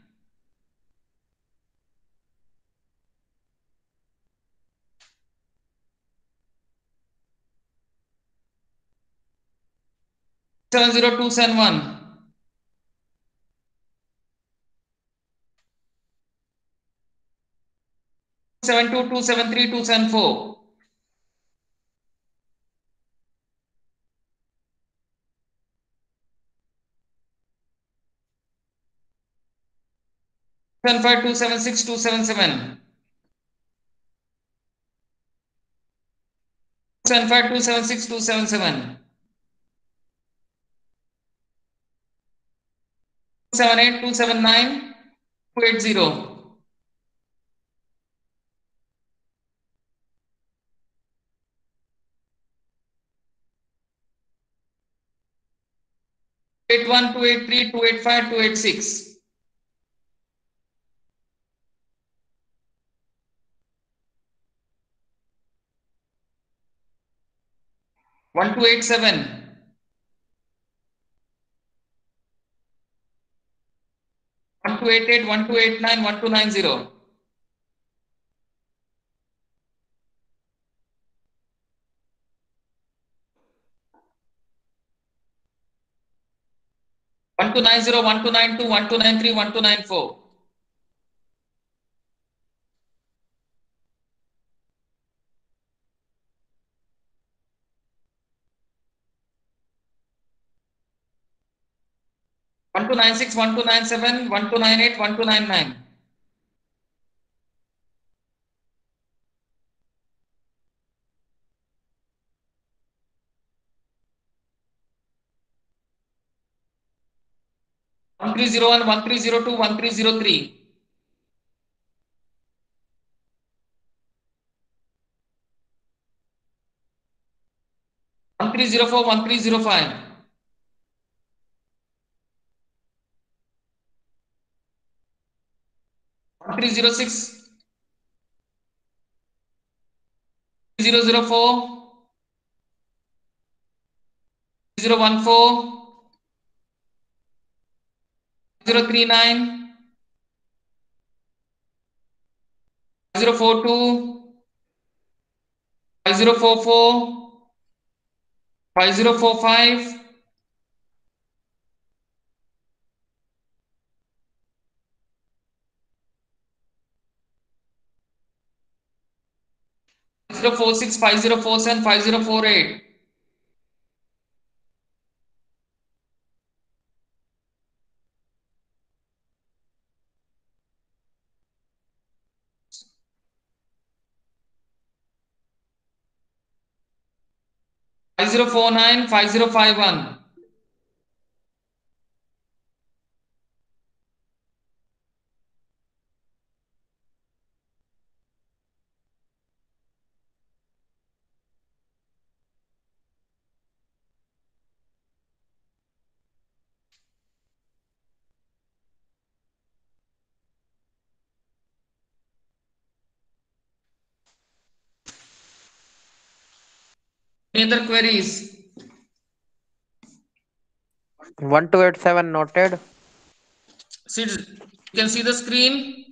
Seven zero two seven one. Seven two two seven three two seven four. Seven five two seven six two seven seven. Seven five two seven six two seven seven. Seven eight two seven nine two eight zero. Eight one two eight three two eight five two eight six. One two eight seven. One two eight eight one two eight nine one two nine zero. One two nine zero one two nine two one two nine three one two nine four. One two nine six one two nine seven one two nine eight one two nine nine. One three zero one one three zero two one three zero three. One three zero four one three zero five. One three zero six. Zero zero four. Zero one four. Zero three nine. 5042, 5044, 5045, zero four six five zero four seven five zero four eight. Five zero four nine five zero five one. Any other queries? One two eight seven noted. See, you can see the screen.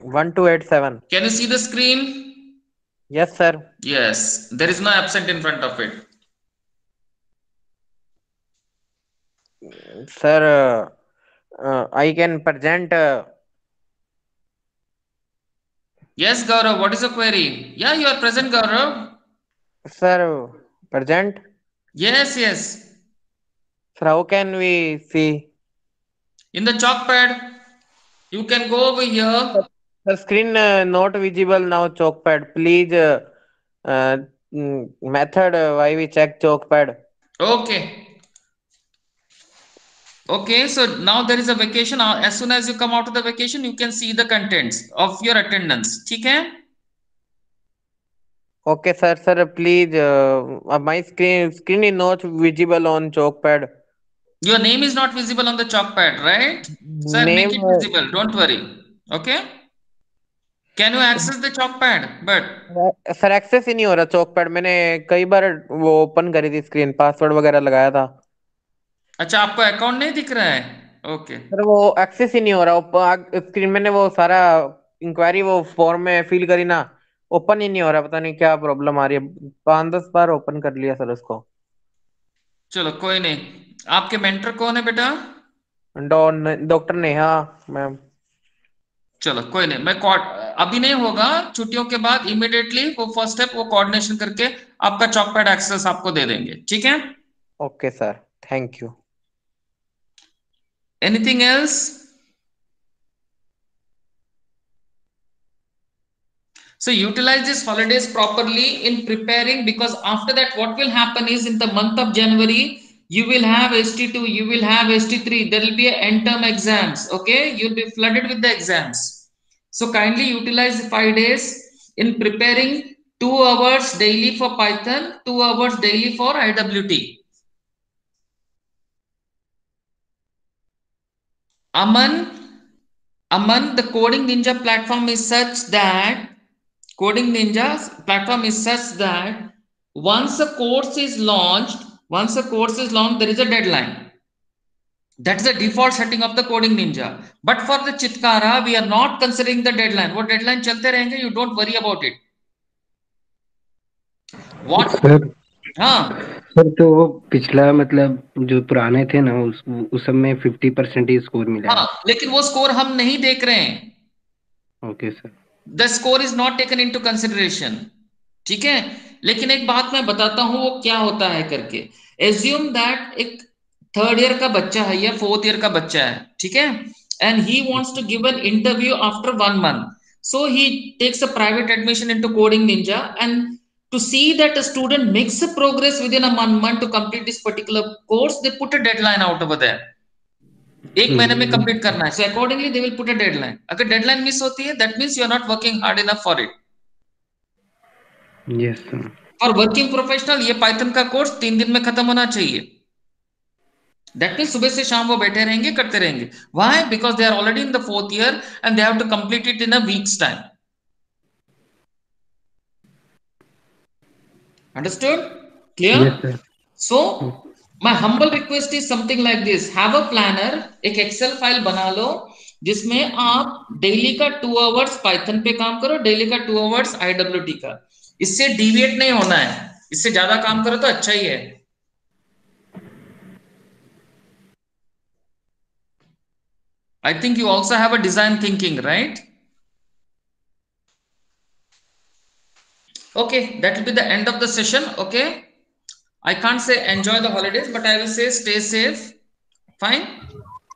One two eight seven. Can you see the screen? Yes, sir. Yes, there is no absent in front of it. Sir, uh, uh, I can present. Uh, Yes, Gaurav, what is the query? Yeah, you are present, Gaurav. sir, present. Yes, yes. Sir, how can we see? In the chalk pad, you can go over here. The screen uh, not visible now. chalk pad. Please, uh, uh, mm, method. Uh, why we check chalk pad. Okay. Okay, so now there is a vacation. Uh, As soon as you come out of the vacation, you can see the contents of your attendance. ठीक है? Okay, sir. Sir, please. Uh, uh, my screen screen is not visible on chalkpad. Your name is not visible on the chalk pad, right? So I'll make it uh, visible. Don't worry. Okay? Can you access the chalk pad? But sir access ही नहीं हो रहा मैंने कई बार वो open करी थी screen password वगैरह लगाया था अच्छा आपको अकाउंट नहीं दिख रहा है? ओके सर वो एक्सेस ही नहीं हो रहा। स्क्रीन मैंने वो सारा इंक्वायरी वो फॉर्म में फिल करी ना ओपन ही नहीं हो रहा। पता नहीं क्या प्रॉब्लम आ रही है। पाँच दस बार ओपन कर लिया सर उसको। चलो कोई नहीं। आपके मेंटर कौन है बेटा? डॉक्टर नेहा मैम चलो कोई नहीं। मैं अभी नहीं होगा। छुट्टियों के बाद इमिडिएटली वो फ़र्स्ट स्टेप वो कोऑर्डिनेशन करके आपका चॉक पैड एक्सेस आपको दे देंगे। ठीक है? Okay sir thank you Anything else? So utilize these holidays properly in preparing because after that what will happen is in the month of January, you will have ST2, you will have ST3, there will be an end term exams, okay? You'll be flooded with the exams. So kindly utilize the five days in preparing two hours daily for Python, two hours daily for IWT. Aman, Aman, the coding ninja platform is such that coding Ninja's platform is such that once a course is launched once a course is launched there is a deadline. That's the default setting of the coding ninja. But for the chitkara we are not considering the deadline. What deadline chalte rahenge you don't worry about it. What हाँ। Sir तो वो पिछला मतलब जो पुराने थे ना उस उस में फिफ्टी परसेंट ही स्कोर मिला हाँ। लेकिन वो स्कोर हम नहीं देख रहे हैं। Okay sir the score is not taken into consideration ठीक है? लेकिन एक बात मैं बताता हूँ वो क्या होता है करके। एज्यूम दैट एक थर्ड ईयर का बच्चा है या फोर्थ ईयर का बच्चा है ठीक है? And he wants to give an interview after one month so he takes a private admission into coding ninja and to see that a student makes a progress within a one month to complete this particular course they put a deadline out over there. एक महीने में complete करना है। So accordingly they will put a deadline अगर deadline miss होती है that means you are not working hard enough for it yes और working professional ये पाइथन का कोर्स तीन दिन में खत्म होना चाहिए। दैट मीन सुबह से शाम वो बैठे रहेंगे करते रहेंगे। Why because they are already in the fourth year and they have to complete it in a weeks time understood? Clear? Yes, sir. so my humble request is something like this. Have a planner ek excel file bana lo जिसमें आप daily का two hours Python पे काम करो daily का two hours IW IWT का। इससे deviate नहीं होना है। इससे ज़्यादा काम करो तो अच्छा ही है। I think you also have a design thinking right हाँ Okay, that will be the end of the session. Okay. I can't say enjoy the holidays, but I will say stay safe. Fine.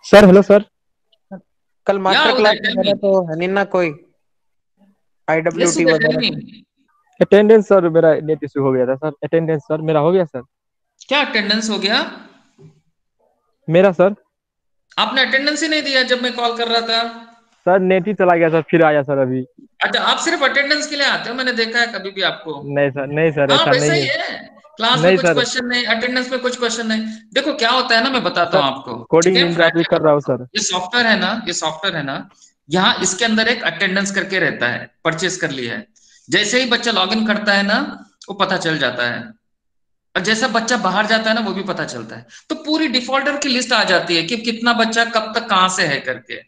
Sir hello sir कल master Yeah, class Uday, tell में me. तो है कोई Yes, IWT वगैरह. Attendance sir मेरा net issue हो गया था सर अटेंडेंस सर मेरा हो गया सर क्या अटेंडेंस हो गया मेरा सर आपने अटेंडेंस ही नहीं दिया जब मैं कॉल कर रहा था सर नेट ही चला गया सर फिर आया सर अभी। अच्छा आप सिर्फ़ अटेंडेंस के लिए आते हो? मैंने देखा है कभी भी आपको। नहीं सर नहीं सर हाँ ऐसा नहीं है है। क्लास में कुछ क्वेश्चन नहीं अटेंडेंस में कुछ क्वेश्चन नहीं। देखो क्या होता है ना मैं बताता हूँ आपको। कोडिंग कर रहा हूँ सर। ये सॉफ्टवेयर है ना ये सॉफ्टवेयर है ना यहाँ इसके अंदर एक अटेंडेंस करके रहता है परचेस कर लिया है। जैसे ही बच्चा लॉगिन करता है ना वो पता चल जाता है। और जैसा बच्चा बाहर जाता है ना वो भी पता चलता है। तो पूरी डिफॉल्टर की लिस्ट आ जाती है कि कितना बच्चा कब तक कहाँ से है करके।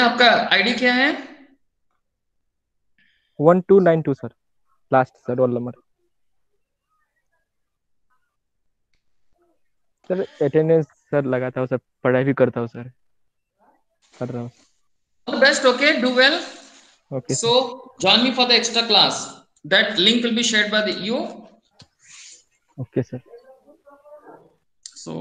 आपका आईडी क्या है one two nine two sir last sir roll number sir attendance sir लगाता हूँ सर पढ़ाई भी करता हूँ सर कर रहा हूँ All best okay do well okay so join me for the extra class that link will be shared by the you okay sir so